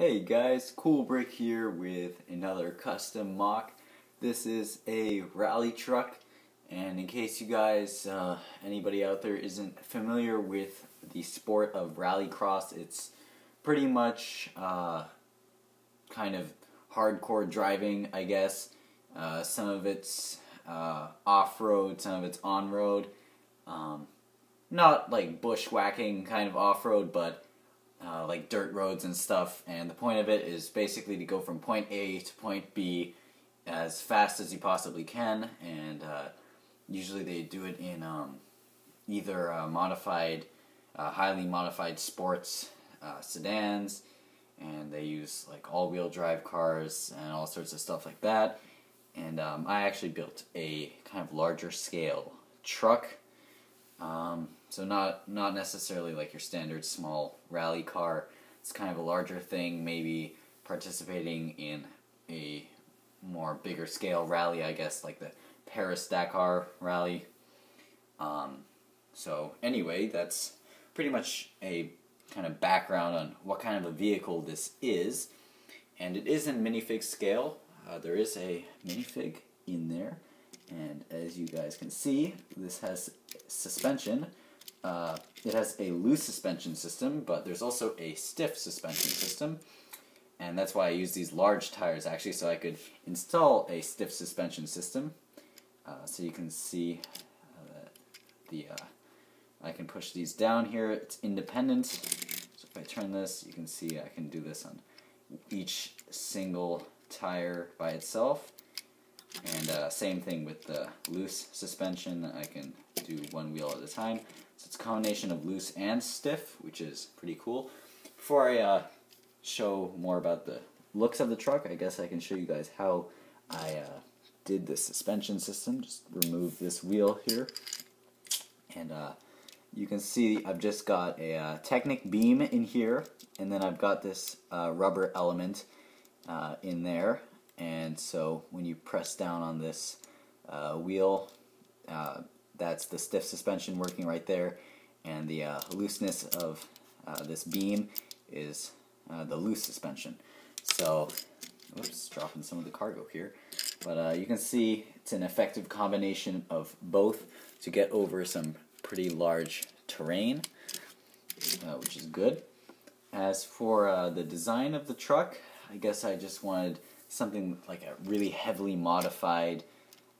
Hey guys, Cool Brick here with another custom MOC. This is a rally truck, and in case you guys, uh, anybody out there isn't familiar with the sport of rallycross, it's pretty much uh, kind of hardcore driving, I guess. Uh, some of it's uh, off-road, some of it's on-road. Um, not like bushwhacking kind of off-road, but uh, like dirt roads and stuff. And the point of it is basically to go from point A to point B as fast as you possibly can. And uh, usually they do it in um, either uh, modified, uh, highly modified sports uh, sedans, and they use like all-wheel drive cars and all sorts of stuff like that. And um, I actually built a kind of larger scale truck. Um, so not not necessarily like your standard small rally car. It's kind of a larger thing, maybe participating in a more bigger scale rally, I guess, like the Paris Dakar rally. Um, so anyway, that's pretty much a kind of background on what kind of a vehicle this is. And it is in minifig scale. Uh, there is a minifig in there. And as you guys can see, this has suspension uh, it has a loose suspension system, but there's also a stiff suspension system. And that's why I use these large tires actually, so I could install a stiff suspension system. Uh, so you can see uh, the, uh, I can push these down here, it's independent. So if I turn this, you can see I can do this on each single tire by itself. And uh, same thing with the loose suspension, I can do one wheel at a time. So it's a combination of loose and stiff, which is pretty cool. Before I uh, show more about the looks of the truck, I guess I can show you guys how I uh, did the suspension system. Just remove this wheel here. And uh, you can see I've just got a uh, Technic beam in here, and then I've got this uh, rubber element uh, in there. And so when you press down on this uh, wheel, that's the stiff suspension working right there, and the uh, looseness of uh, this beam is uh, the loose suspension. So, oops, dropping some of the cargo here. But uh, you can see it's an effective combination of both to get over some pretty large terrain, uh, which is good. As for the design of the truck, I guess I just wanted something like a really heavily modified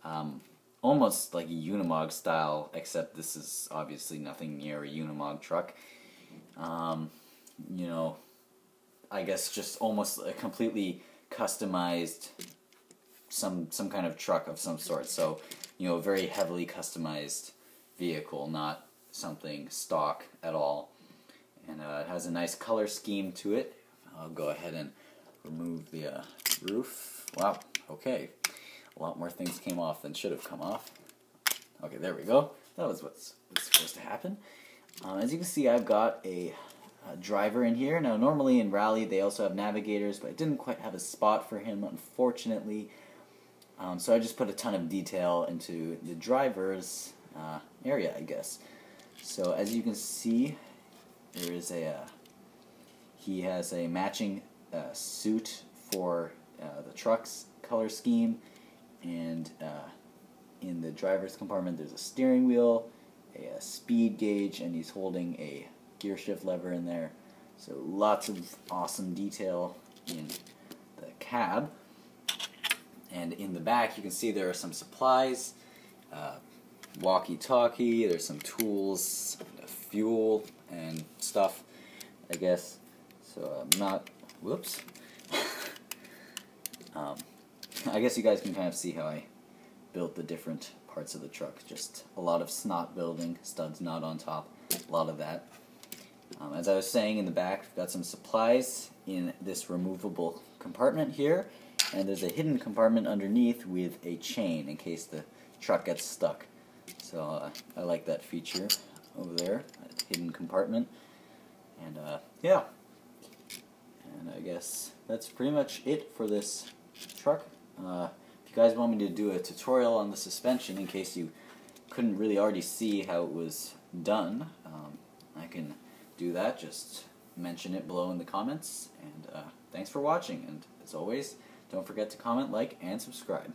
um, almost like a Unimog style, except this is obviously nothing near a Unimog truck. Um, you know, I guess just almost a completely customized some some kind of truck of some sort. So, you know, a very heavily customized vehicle, not something stock at all. And uh, it has a nice color scheme to it. I'll go ahead and remove the uh, roof. Wow, okay. A lot more things came off than should have come off. Okay, there we go. That was what's, what's supposed to happen. Um, as you can see, I've got a, a, driver in here. Now, normally in Rally, they also have navigators, but I didn't quite have a spot for him, unfortunately. Um, so I just put a ton of detail into the driver's uh, area, I guess. So as you can see, there is a, uh, he has a matching uh, suit for uh, the truck's color scheme and uh, in the driver's compartment there's a steering wheel, a, speed gauge, and he's holding a gear shift lever in there. So lots of awesome detail in the cab. And in the back you can see there are some supplies, uh, walkie-talkie, there's some tools, fuel, and stuff, I guess. So I'm not, whoops. um, I guess you guys can kind of see how I built the different parts of the truck. Just a lot of SNOT building, studs not on top, a lot of that. Um, as I was saying in the back, we've got some supplies in this removable compartment here, and there's a hidden compartment underneath with a chain in case the truck gets stuck. So uh, I like that feature over there, hidden compartment. And uh, yeah, and I guess that's pretty much it for this truck. Uh, if you guys want me to do a tutorial on the suspension in case you couldn't really already see how it was done, um, I can do that. Just mention it below in the comments. And uh, thanks for watching, and as always, don't forget to comment, like, and subscribe.